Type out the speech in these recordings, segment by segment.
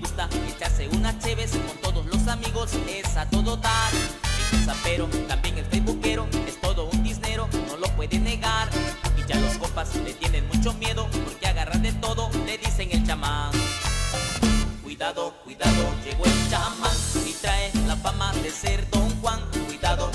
gusta echarse unas cheves con todos los amigos, es a todo dar. Es un zapero, también el facebookero, es todo un disnero, no lo puede negar. Y ya los copas le tienen mucho miedo, porque agarran de todo, le dicen el chamán. Cuidado, cuidado, llegó el chamán y trae la fama de ser don Juan. Cuidado,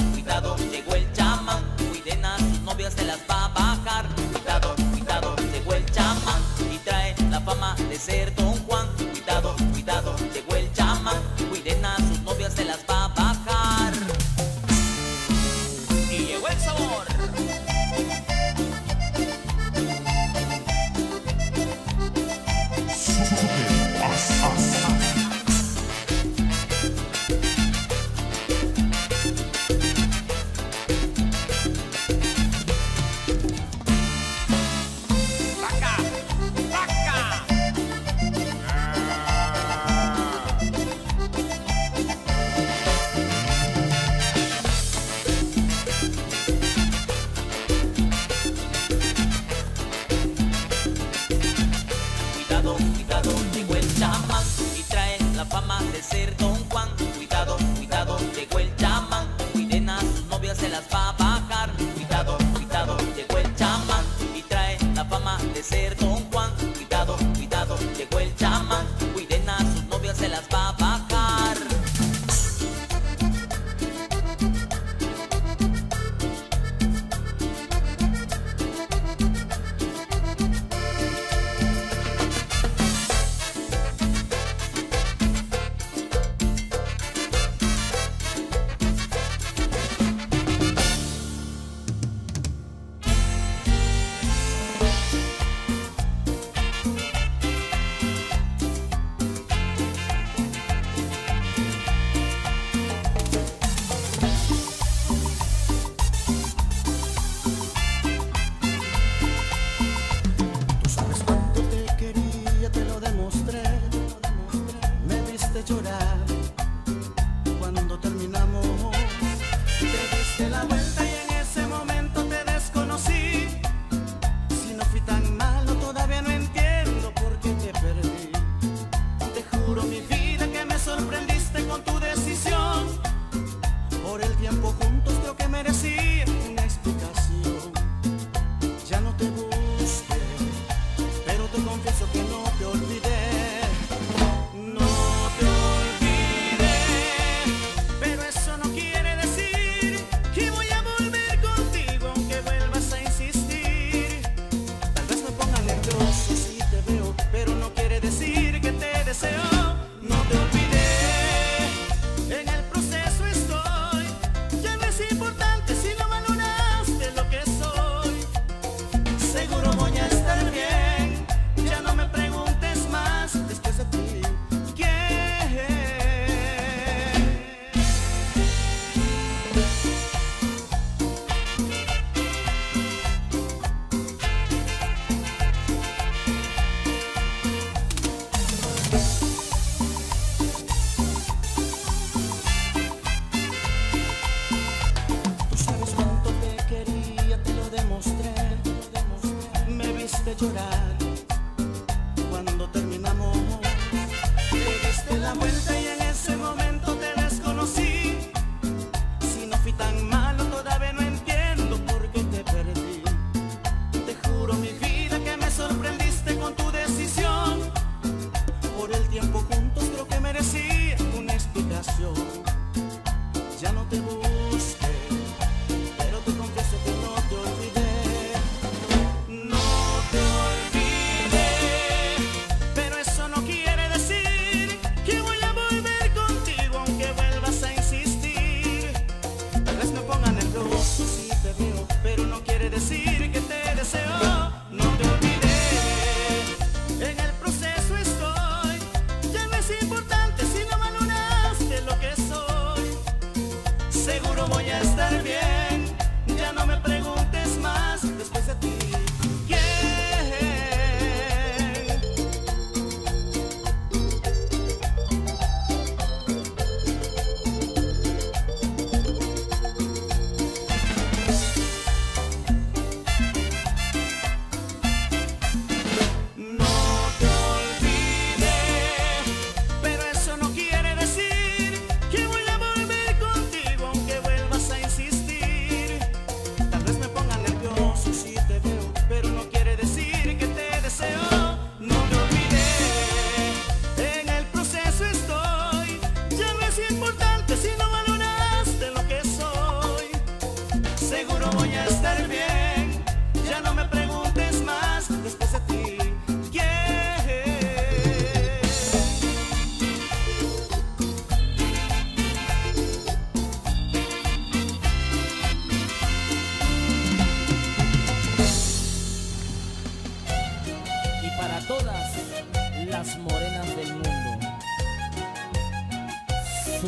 decir.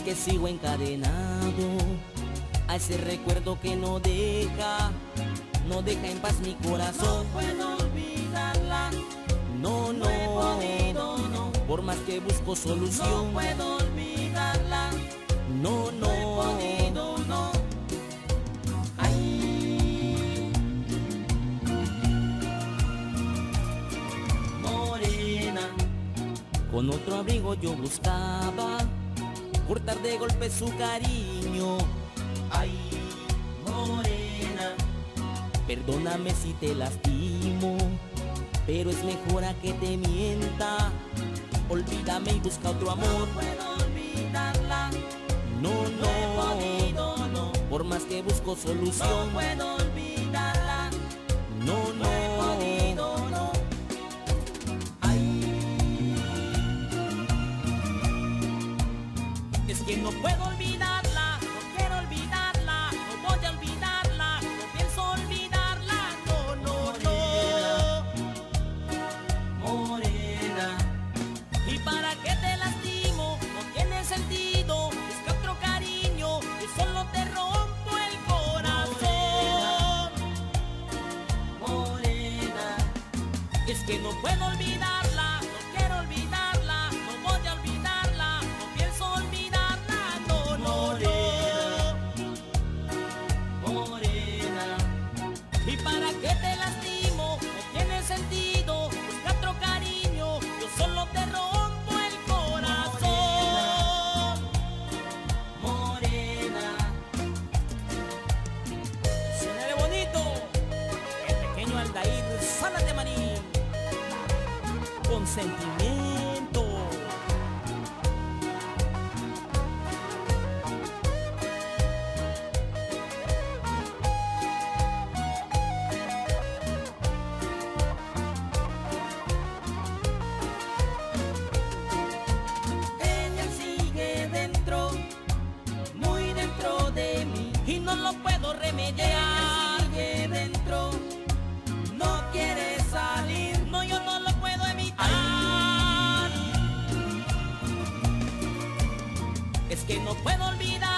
es que sigo encadenado a ese recuerdo que no deja, no deja en paz mi corazón. No puedo olvidarla. No, no, he podido, no. Por más que busco solución. No puedo olvidarla. No, no. No he podido, no. Ay. Morena, con otro abrigo yo buscaba cortar de golpe su cariño. Ay, morena, perdóname si te lastimo, pero es mejor a que te mienta. Olvídame y busca otro amor. No puedo olvidarla. No, No he podido, no, no. por más que busco solución. No puedo olvidarla. No, No no puedo olvidarla, que no puedo olvidarla,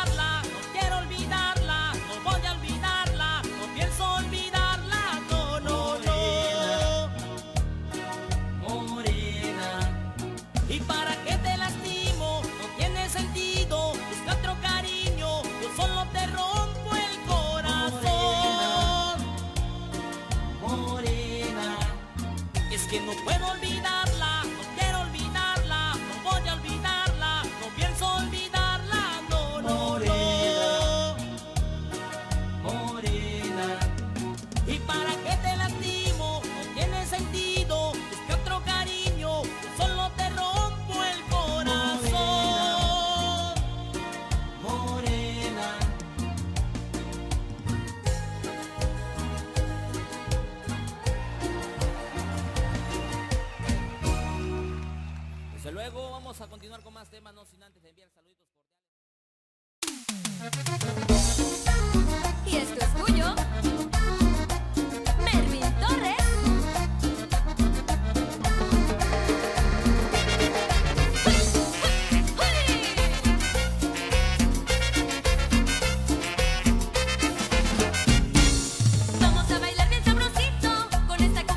esta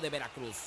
de Veracruz.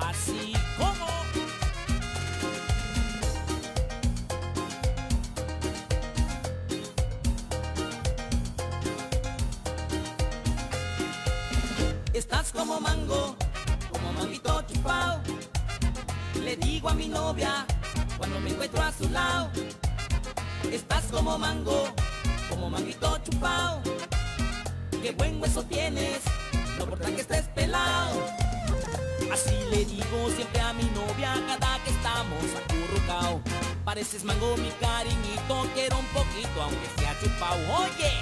Así como... Estás como mango, como manguito chupao. Le digo a mi novia cuando me encuentro a su lado. Estás como mango, como manguito chupao. Qué buen hueso tienes, no importa que estés le digo siempre a mi novia cada que estamos acurrucao. Pareces mango mi cariñito, quiero un poquito aunque sea chupao. Oye,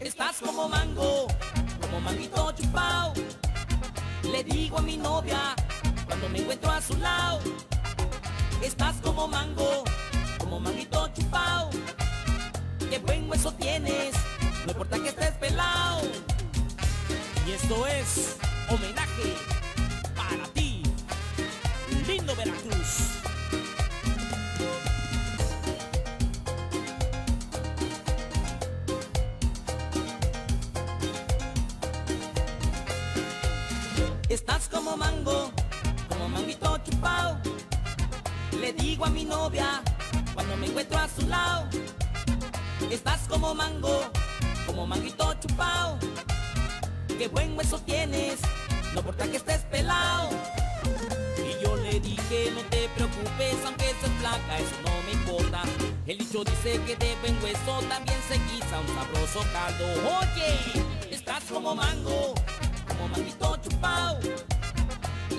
estás como mango, como manguito chupao. Le digo a mi novia cuando me encuentro a su lado. Estás como mango, como manguito chupao. Qué buen hueso tienes, no importa que estés pelado. Y esto es homenaje Veracruz. Estás como mango, como manguito chupao. Le digo a mi novia cuando me encuentro a su lado. Estás como mango, como manguito chupao. Qué buen hueso tienes, no importa que estés pelado le dije no te preocupes aunque seas flaca, eso no me importa. El dicho dice que de buen hueso también se guisa un sabroso caldo. Oye, estás como mango, como manguito chupao.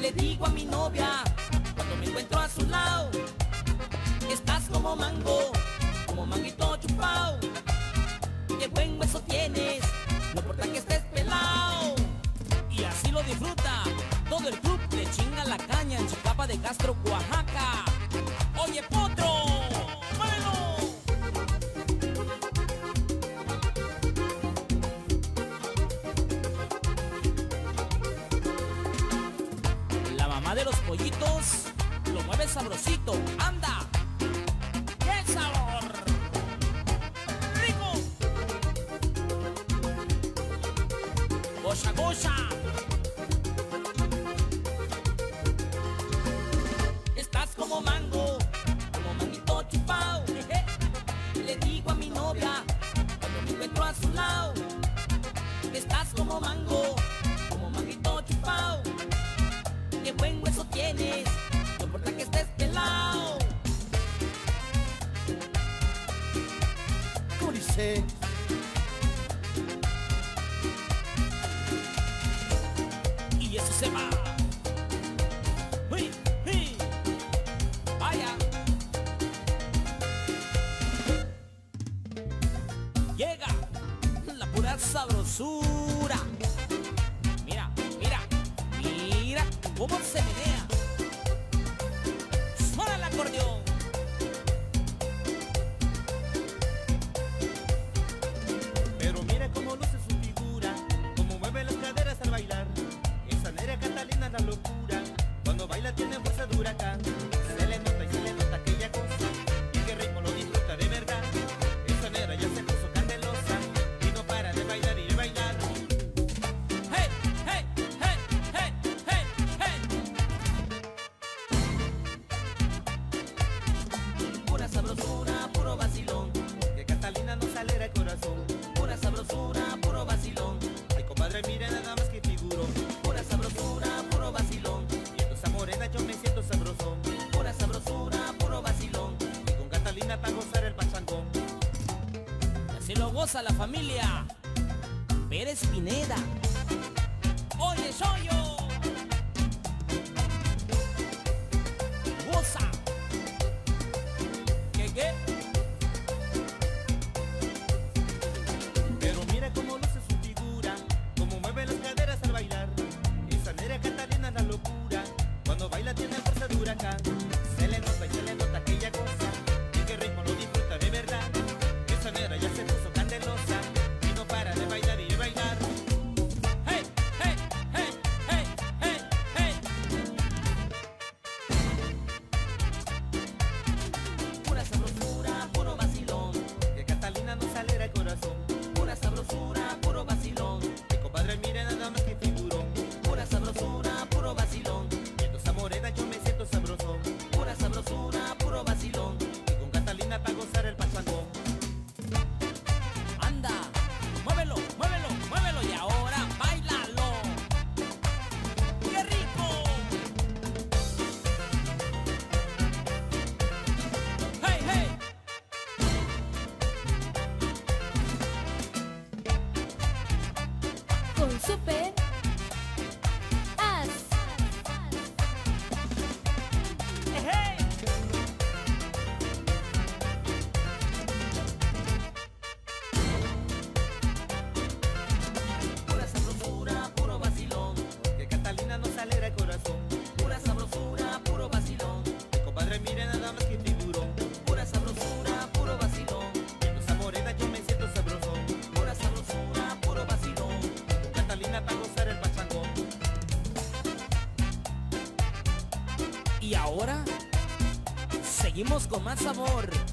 Le digo a mi novia cuando me encuentro a su lado. Estás como mango, como manguito chupao. Qué buen hueso tienes, no importa que estés pelado. Y así lo disfruta todo club le chinga la caña en Chicapa de Castro, Oaxaca. Oye, potro, bueno. La mamá de los pollitos lo mueve sabrosito. Y eso se va. a la familia. seguimos con más sabor.